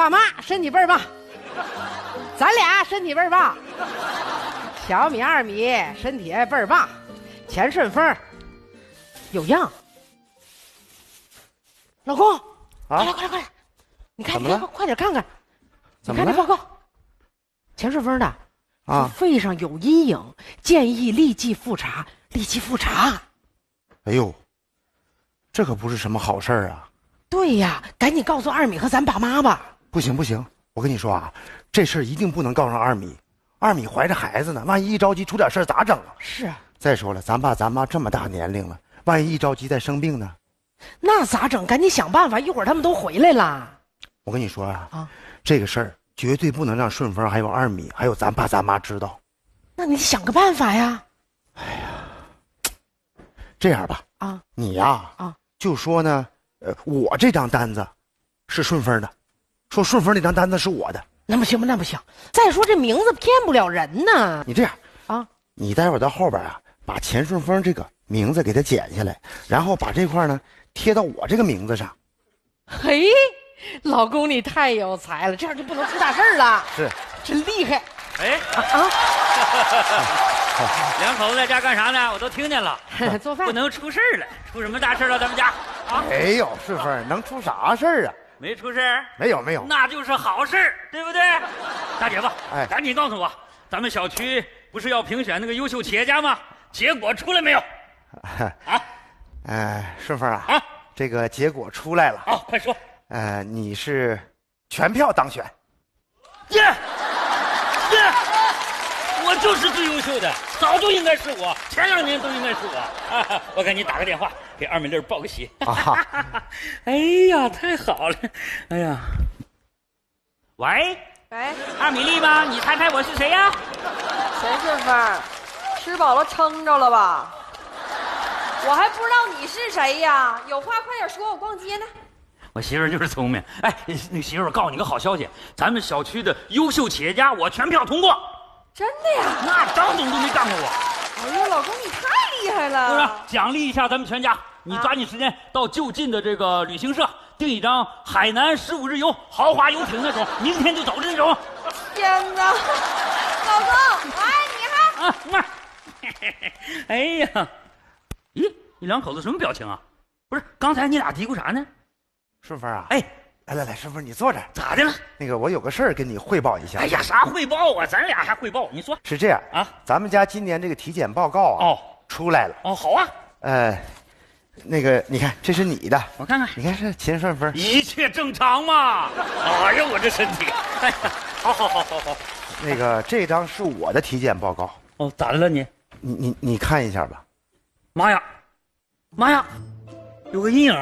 爸妈身体倍儿棒，咱俩身体倍儿棒，小米、二米身体倍儿棒，钱顺风有样。老公，快来快来快来，你看你看快点看看，你怎么了看这报告，钱顺风的啊，肺上有阴影，建议立即复查，立即复查。哎呦，这可不是什么好事儿啊！对呀，赶紧告诉二米和咱爸妈吧。不行不行，我跟你说啊，这事儿一定不能告诉二米。二米怀着孩子呢，万一一着急出点事儿咋整啊？是啊，再说了，咱爸咱妈这么大年龄了，万一一着急再生病呢？那咋整？赶紧想办法，一会儿他们都回来了。我跟你说啊，啊这个事儿绝对不能让顺风还有二米还有咱爸咱妈知道。那你想个办法呀！哎呀这样吧，啊你呀啊，就说呢，呃，我这张单子是顺丰的，说顺丰那张单子是我的。那不行吧？那不行。再说这名字骗不了人呢。你这样，啊，你待会儿到后边啊，把钱顺丰这个名字给他剪下来，然后把这块呢贴到我这个名字上。嘿，老公你太有才了，这样就不能出大事儿了。是，真厉害哎，啊！两口子在家干啥呢？我都听见了，做饭不能出事儿了，出什么大事了？咱们家啊，没有顺丰能出啥事儿啊？没出事儿，没有没有，那就是好事儿，对不对？大姐夫，哎赶紧告诉我，咱们小区不是要评选那个优秀企业家吗？结果出来没有？啊哎，顺风啊，啊这个结果出来了，啊，快说！呃，你是全票当选。耶耶！我就是最优秀的，早就应该是我，前两年都应该是我。啊、我给你打个电话给二美丽报个喜。啊 哎呀，太好了！哎呀，喂，喂，二米粒吗？你猜猜我是谁呀？钱顺风，吃饱了撑着了吧？我还不知道你是谁呀，有话快点说，我逛街呢。我媳妇儿就是聪明。哎，那媳妇儿告诉你个好消息，咱们小区的优秀企业家我全票通过，真的呀？那张总都没干过我。哎呀，老公你太厉害了不是了！奖励一下咱们全家，你抓紧时间到就近的这个旅行社订一张海南十五日游豪华游艇那种，明天就走的那种。天哪，老公，我爱你哈！啊，妈！哎呀，咦，你两口子什么表情啊？不是，刚才你俩嘀咕啥呢？顺风啊，哎，来来来，顺风你坐这儿。咋的了？那个我有个事儿跟你汇报一下。哎呀，啥汇报啊？咱俩还汇报？你说是这样啊？咱们家今年这个体检报告啊，哦出来了。哦，好啊，呃，那个你看，这是你的，我看看，你看是秦顺风。一切正常嘛。哎呀，我这身体，哎呀，好好好好好。那个这张是我的体检报告，哦，咋的了你？你你你看一下吧。妈呀，妈呀，有个阴影，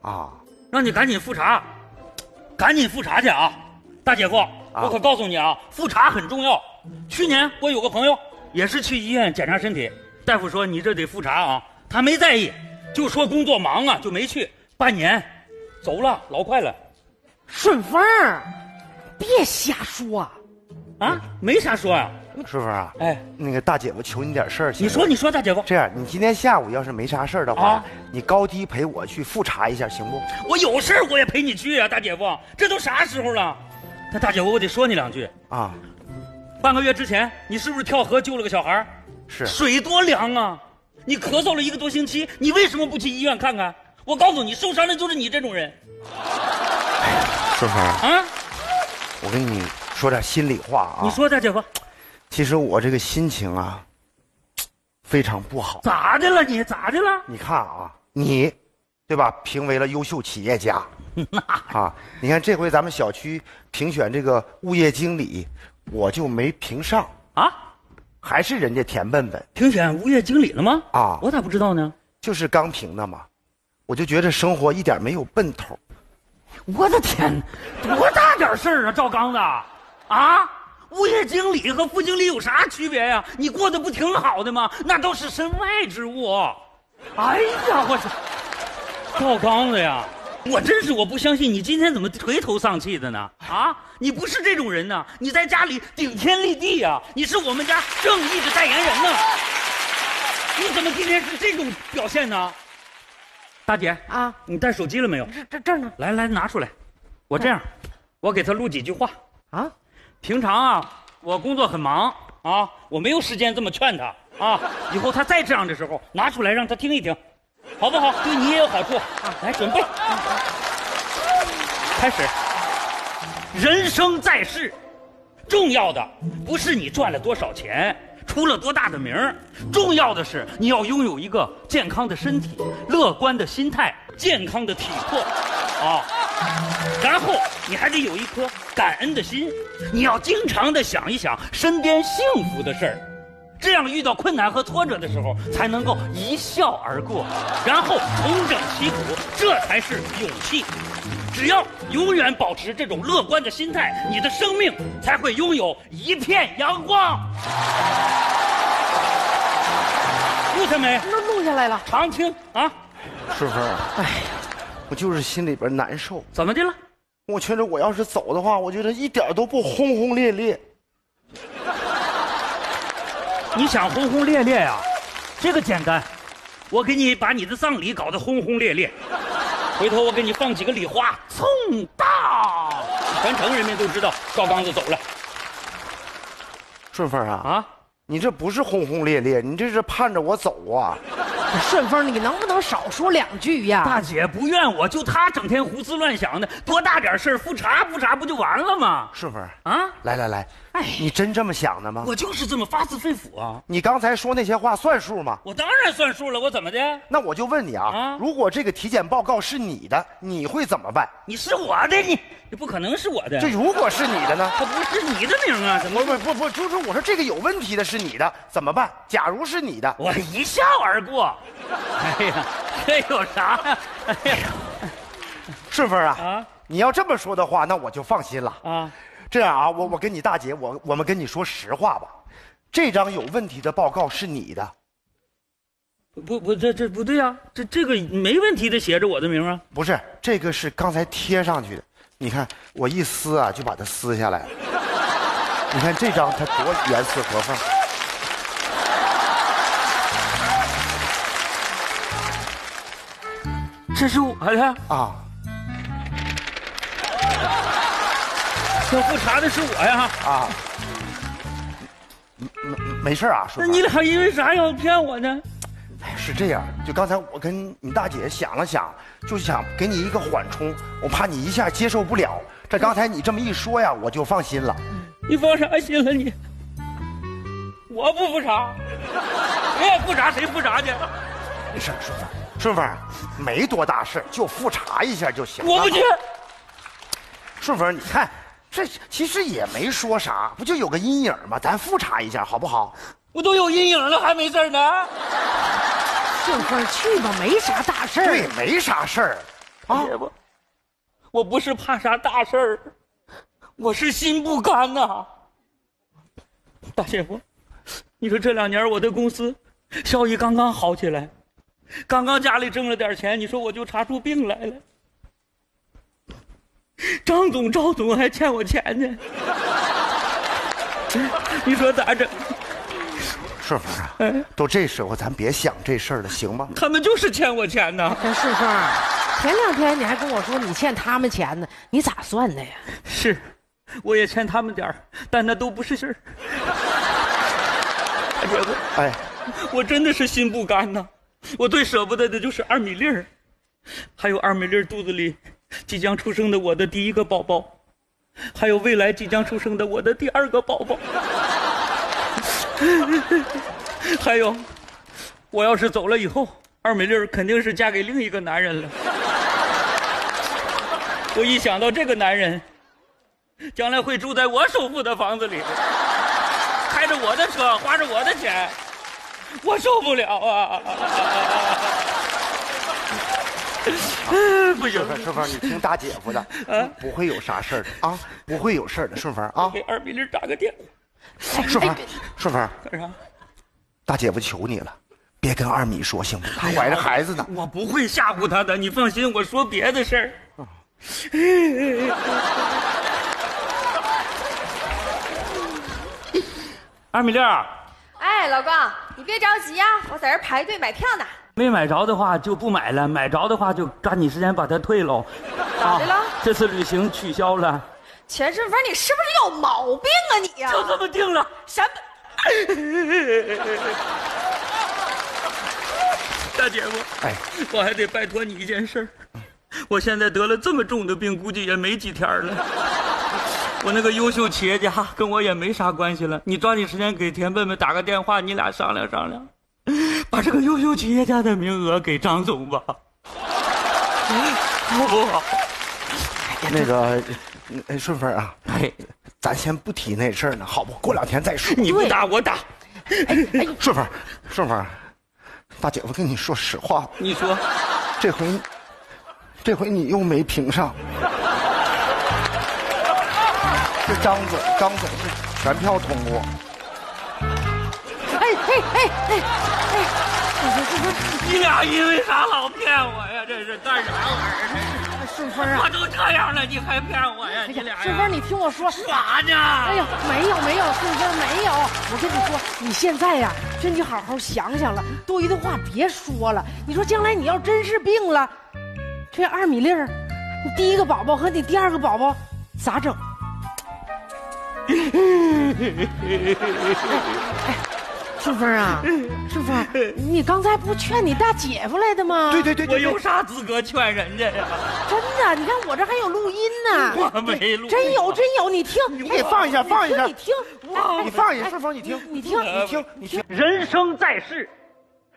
啊，让你赶紧复查，赶紧复查去啊！大姐夫，我可告诉你啊，复查很重要。去年我有个朋友也是去医院检查身体，大夫说你这得复查啊，他没在意，就说工作忙啊，就没去。半年，走了，老快了顺风儿，别瞎说。啊，没啥说呀、顺风啊，哎，那个大姐夫求你点事儿，行你说，你说，大姐夫，这样，你今天下午要是没啥事儿的话，啊你高低陪我去复查一下，行不？我有事儿我也陪你去啊，大姐夫，这都啥时候了？那大姐夫，我得说你两句。啊，半个月之前，你是不是跳河救了个小孩儿？是水多凉啊！你咳嗽了一个多星期，你为什么不去医院看看？我告诉你，受伤的就是你这种人顺风啊，啊！我跟你说点心里话啊。你，说，大姐夫其实我这个心情啊，非常不好。咋的了你？咋的了？你看啊，你，对吧？评为了优秀企业家，啊，你看这回咱们小区评选这个物业经理，我就没评上，啊？还是人家田笨笨，评选物业经理了吗？啊我咋不知道呢？就是刚评的嘛，我就觉得生活一点没有奔头。我的天，多大点事儿啊，赵刚子啊！物业经理和副经理有啥区别呀、你过得不挺好的吗？那都是身外之物。哎呀，我这赵刚子呀，我真是我不相信你今天怎么垂头丧气的呢？啊，你不是这种人呢，你在家里顶天立地呀、你是我们家正义的代言人呢。你怎么今天是这种表现呢？大姐，啊，你带手机了没有？这这这儿呢？来来，拿出来。我这样，我给他录几句话。啊，平常啊，我工作很忙啊，我没有时间这么劝他啊。以后他再这样的时候，拿出来让他听一听，好不好？对你也有好处啊。来，准备，开始。人生在世，重要的不是你赚了多少钱，出了多大的名儿，重要的是你要拥有一个健康的身体、乐观的心态、健康的体魄，啊。然后你还得有一颗感恩的心，你要经常的想一想身边幸福的事儿，这样遇到困难和挫折的时候才能够一笑而过，然后重整旗鼓，这才是勇气。只要永远保持这种乐观的心态，你的生命才会拥有一片阳光。录下没？那录下来了。常青啊？顺风，哎呀，我就是心里边难受。怎么的了？我觉得我要是走的话，我觉得一点都不轰轰烈烈。你想轰轰烈烈呀、这个简单，我给你把你的葬礼搞得轰轰烈烈，回头我给你放几个礼花，送到，全城人民都知道赵刚子走了。顺风啊，啊！你这不是轰轰烈烈，你这是盼着我走啊！顺丰，你能不能少说两句呀？大姐不怨我，就他整天胡思乱想的，多大点事儿复查复查不就完了吗？顺风，啊！来来来，哎你真这么想的吗？我就是这么发自肺腑啊！你刚才说那些话算数吗？我当然算数了，我怎么的？那我就问你啊，啊如果这个体检报告是你的，你会怎么办？你是我的，你你不可能是我的，这如果是你的呢？这不是你的名啊？怎么不不不不，就是我说这个有问题的是你的，怎么办？假如是你的，我一笑而过。哎呀，这有啥呀？哎呀顺风啊，啊你要这么说的话，那我就放心了。啊！这样啊，我我跟你大姐，我我们跟你说实话吧，这张有问题的报告是你的，不不，这这不对啊！这这个没问题的，写着我的名啊。不是这个是刚才贴上去的。你看我一撕啊，就把它撕下来了。你看这张它多严丝合缝。这是我的，啊，要复查的是我呀。啊，没没事啊，叔那你俩因为啥要骗我呢？哎是这样，就刚才我跟你大姐想了想，就是想给你一个缓冲，我怕你一下接受不了。这刚才你这么一说呀，我就放心了。你放啥心了你？我不复查，谁也复查谁复查去？没事，顺风，顺风，没多大事儿就复查一下就行了。我不去。顺风，你看，这其实也没说啥，不就有个阴影吗？咱复查一下好不好？我都有阴影了，还没事呢。顺风去吧，没啥大事儿。对，没啥事儿。啊，姐夫，我不是怕啥大事儿，我是心不甘呐、大姐夫，你说这两年我的公司效益刚刚好起来，刚刚家里挣了点钱，你说我就查出病来了。张总、赵总还欠我钱呢，你说咋整？顺风啊，都这时候咱别想这事儿了，行吗？他们就是欠我钱呢。顺风，前两天你还跟我说你欠他们钱呢，你咋算的呀？是，我也欠他们点儿，但那都不是事儿。大姐夫。哎，我真的是心不甘呐，我最舍不得的就是二米粒儿，还有二米粒儿肚子里即将出生的我的第一个宝宝，还有未来即将出生的我的第二个宝宝，还有，我要是走了以后，二米粒儿肯定是嫁给另一个男人了。我一想到这个男人，将来会住在我首付的房子里，开着我的车，花着我的钱。我受不了啊！不行顺，风，你听大姐夫的，啊不会有啥事儿的啊，不会有事儿的，顺风啊给，二米粒打个电话。顺风，顺风，干啥？大姐夫求你了，别跟二米说行不？他怀着孩子呢。我不会吓唬他的，你放心。我说别的事儿。二米粒儿，哎，老公，你别着急呀、我在这排队买票呢。没买着的话就不买了，买着的话就抓紧时间把它退喽。咋的了啊这次旅行取消了，钱顺风，你是不是有毛病啊你呀、就这么定了。什么？大姐夫，哎，我还得拜托你一件事儿。我现在得了这么重的病，估计也没几天了。我那个优秀企业家跟我也没啥关系了，你抓紧时间给田笨笨打个电话，你俩商量商量，把这个优秀企业家的名额给张总吧，好不好？那个，哎顺风啊，哎，咱先不提那事儿呢，好不？过两天再说。你不打我打，顺风，顺风，大姐夫跟你说实话，你说这回，这回你又没评上。这张总，张总是全票通过。哎哎哎哎哎，你俩因为啥老骗我呀？这是干啥玩意儿？顺风啊我！都这样了，你还骗我呀？你俩顺风，你听我说，耍呢？哎呀，没有没有，顺风没有。我跟你说，你现在呀、真得好好想想了，多余的话别说了。你说将来你要真是病了，这二米粒儿，你第一个宝宝和你第二个宝宝咋整？哎，顺风啊，顺风，你刚才不劝你大姐夫来的吗？对对对对对，我有啥资格劝人家呀？真的，你看我这还有录音呢。我没录，真有真有，你听，你给放一下，放一下你，听，你放一下，顺风，你听，你听，你听，你听。人生在世，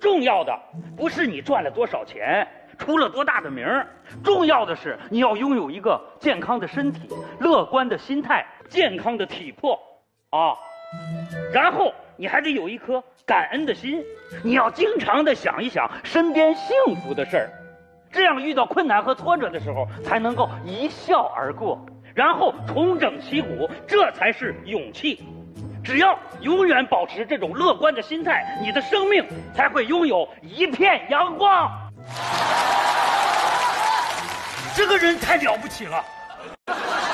重要的不是你赚了多少钱，出了多大的名儿，重要的是你要拥有一个健康的身体、乐观的心态、健康的体魄啊。然后你还得有一颗感恩的心，你要经常的想一想身边幸福的事儿，这样遇到困难和挫折的时候才能够一笑而过，然后重整旗鼓，这才是勇气。只要永远保持这种乐观的心态，你的生命才会拥有一片阳光。这个人太了不起了，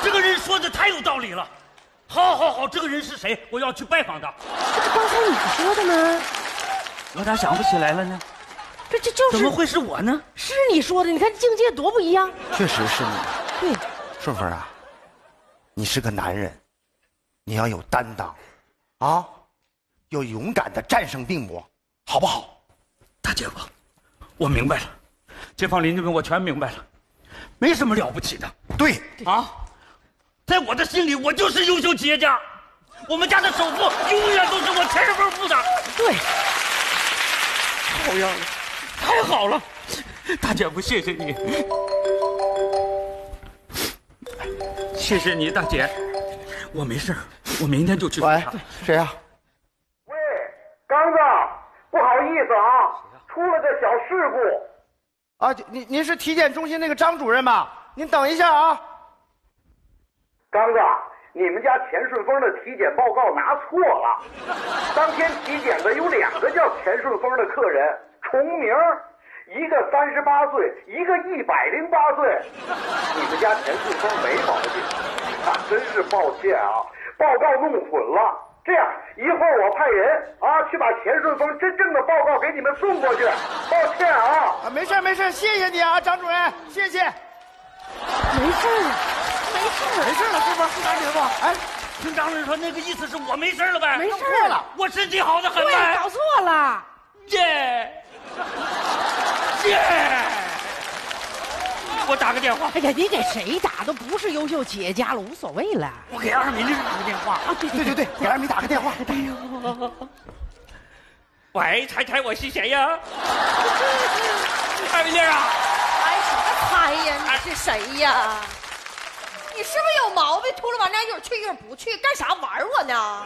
这个人说的太有道理了。好，好，好，这个人是谁？我要去拜访他。这不刚才你说的吗？我咋想不起来了呢？这这就是怎么会是我呢？是你说的，你看境界多不一样。确实是你，对，顺风啊，你是个男人，你要有担当，啊，要勇敢的战胜病魔，好不好？大姐夫，我明白了，街坊邻居们我全明白了，没什么了不起的。对，啊，在我的心里我就是优秀企业家，我们家的首付永远都是我钱顺风付的。对，好样的，太好了，大姐夫，谢谢你，谢谢你，大姐，我没事儿我明天就去谁呀、喂，刚子，不好意思啊，出了个小事故。啊？您您是体检中心那个张主任吧？您等一下啊。刚子，你们家钱顺风的体检报告拿错了。当天体检的有两个叫钱顺风的客人，重名，一个三十八岁，一个一百零八岁。你们家钱顺风没毛病，啊，真是抱歉啊，报告弄混了。这样，一会儿我派人啊去把钱顺风真正的报告给你们送过去。抱歉啊。啊，没事儿没事儿谢谢你啊，张主任，谢谢。没事儿，没事儿，没事了，顺风，张姐夫，哎，听张主任说那个意思是我没事儿了呗？没事儿了。我身体好的很对，呗。搞错了。耶耶！我打个电话，哎呀，你给谁打都不是优秀企业家了，无所谓了。我给二米粒打个电话。啊，对对对对，给二米打个电话。喂，猜猜我是谁呀？二米粒啊！哎，什么猜呀？你是谁呀？你是不是有毛病？秃噜完那一会儿去一会儿不去，干啥玩我呢？